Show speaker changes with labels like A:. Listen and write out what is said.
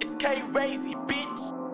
A: It's K Razy, bitch.